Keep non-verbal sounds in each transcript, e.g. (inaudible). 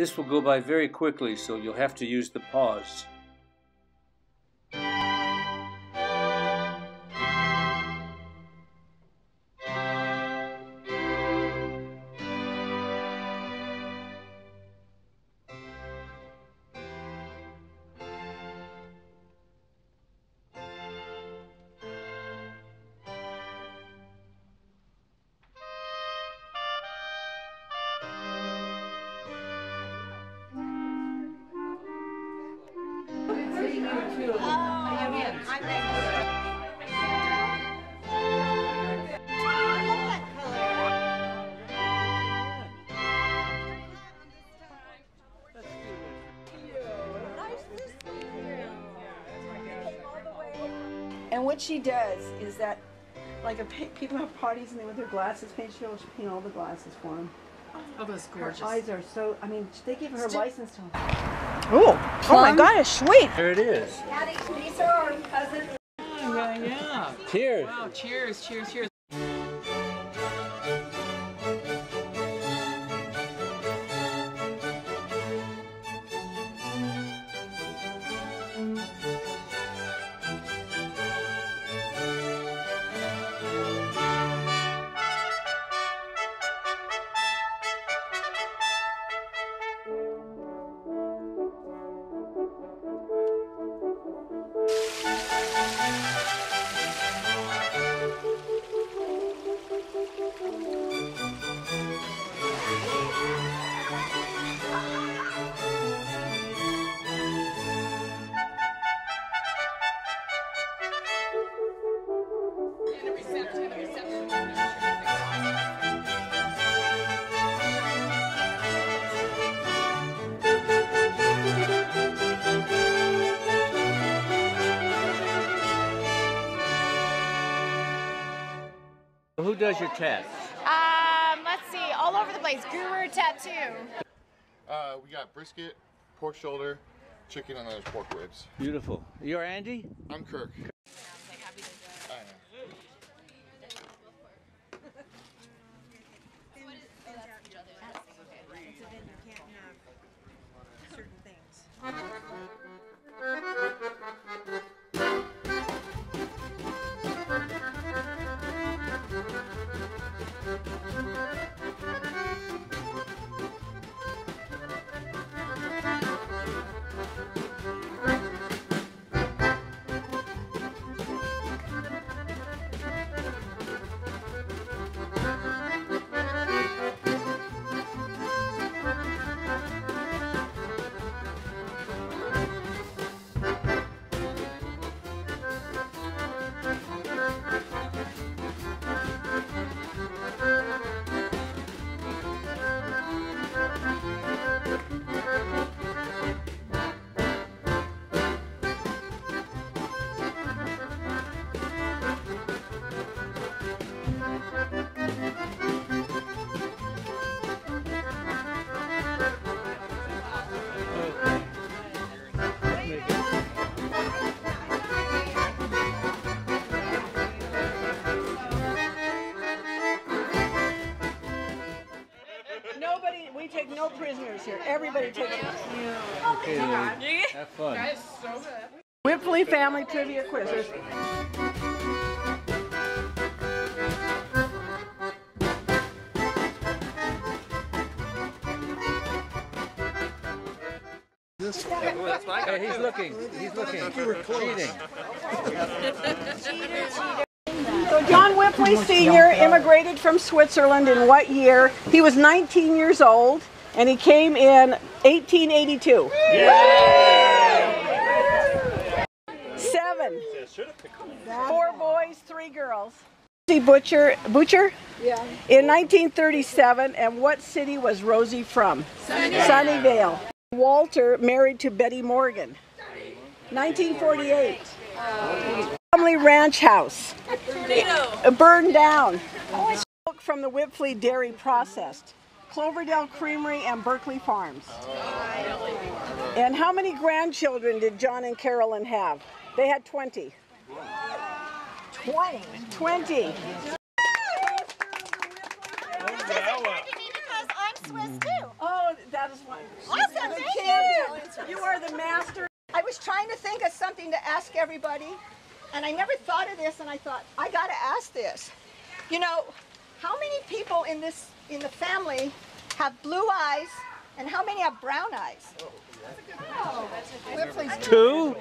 This will go by very quickly, so you'll have to use the pause. And what she does is that, like, people have parties and they want their glasses painted, she'll paint all the glasses for them. Oh, that's Her gorgeous. eyes are so. I mean, they give her a license to. Oh, oh my gosh, sweet. There it is. Daddy, these are our cousins. Yeah, yeah. Cheers. Wow, cheers, cheers, cheers. Who does your tats? Um, let's see, all over the place. Guru tattoo. Uh, we got brisket, pork shoulder, chicken, and those pork ribs. Beautiful. You're Andy? I'm Kirk. Nobody. We take no prisoners here. Everybody takes. Okay, Louie. Have fun. Wipfli Family Trivia Quiz. There's- Hey, he's looking. He's looking. Cheating. (laughs) So John Wipfli Sr. immigrated from Switzerland in what year? He was 19 years old and he came in 1882. Seven. Four boys, three girls. Rosie Butcher, Butcher? Yeah. In 1937, and what city was Rosie from? Sunnyvale. Walter married to Betty Morgan. 1948. Family ranch house. Burned down. Oh, Milk from the Wipfli Dairy processed. Cloverdale Creamery and Berkeley Farms. And how many grandchildren did John and Carolyn have? They had 20. 20. 20. Oh, that is wonderful. Awesome, thank you. You are the master. I was trying to think of something to ask everybody and I never thought of this, and I thought I got to ask this. You know, how many people in this in the family have blue eyes, and how many have brown eyes? Two?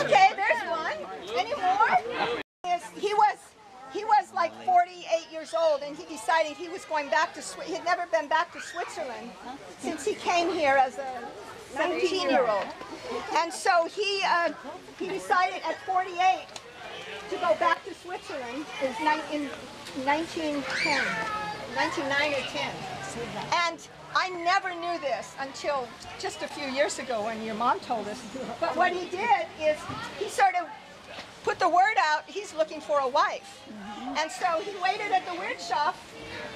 Okay, there's one. Any more? He was he was like 48 years old, and he decided he was going back to. Swi- He had never been back to Switzerland since he came here as a 19-year-old, and so he uh, he decided at 48 to go back to Switzerland in 1910, 1909 or 10. And I never knew this until just a few years ago when your mom told us. But what he did is he sort of put the word out he's looking for a wife. And so he waited at the weird shop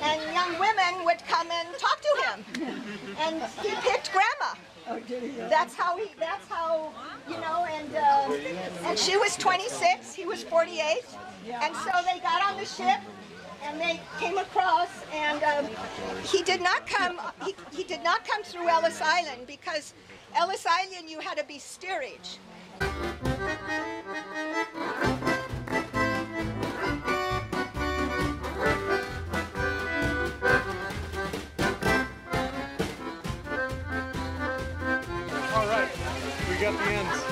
and young women would come and talk to him. And he picked grandma. That's how he. That's how you know. And uh, and she was 26. He was 48. And so they got on the ship, and they came across. And um, he did not come. He, he did not come through Ellis Island because Ellis Island you had to be steerage. Got the ends.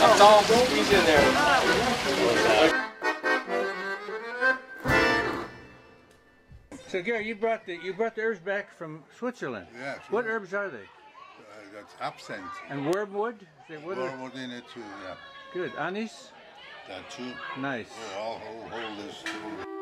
That's all. He's in there. So Gary, you brought the you brought the herbs back from Switzerland. Yeah, What herbs are they? Uh, that's absinthe. And wormwood? Is it what are- Wormwood in it too, yeah. Good. Anise? That too. Nice. Yeah, I'll hold, hold this too.